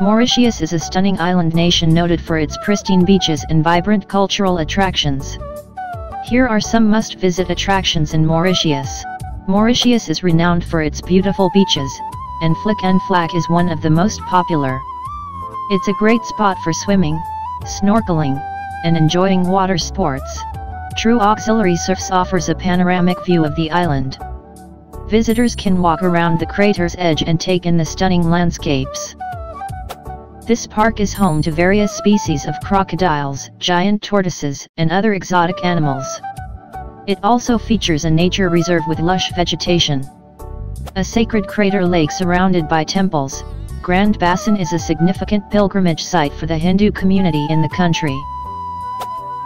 Mauritius is a stunning island nation noted for its pristine beaches and vibrant cultural attractions. Here are some must-visit attractions in Mauritius. Mauritius is renowned for its beautiful beaches, and Flic en Flac is one of the most popular. It's a great spot for swimming, snorkeling, and enjoying water sports. Trou aux Cerfs offers a panoramic view of the island. Visitors can walk around the crater's edge and take in the stunning landscapes. This park is home to various species of crocodiles, giant tortoises, and other exotic animals. It also features a nature reserve with lush vegetation. A sacred crater lake surrounded by temples, Grand Bassin is a significant pilgrimage site for the Hindu community in the country.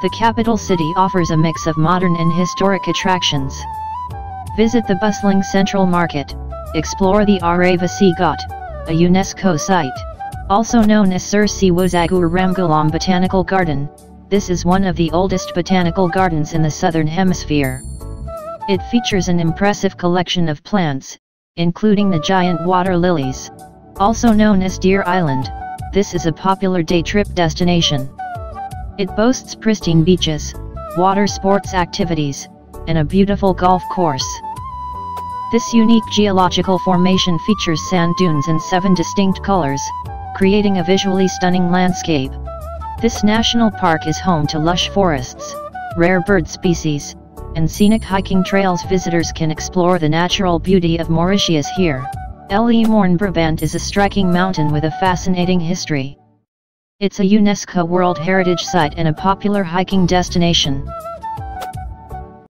The capital city offers a mix of modern and historic attractions. Visit the bustling central market, explore the Aapravasi Ghat, a UNESCO site. Also known as Sir Seewoosagur Ramgoolam Botanical Garden, this is one of the oldest botanical gardens in the southern hemisphere. It features an impressive collection of plants, including the giant water lilies. Also known as Deer Island, this is a popular day trip destination. It boasts pristine beaches, water sports activities, and a beautiful golf course. This unique geological formation features sand dunes in seven distinct colors, creating a visually stunning landscape. This national park is home to lush forests, rare bird species, and scenic hiking trails visitors can explore the natural beauty of Mauritius here. Le Morne Brabant is a striking mountain with a fascinating history. It's a UNESCO World Heritage Site and a popular hiking destination.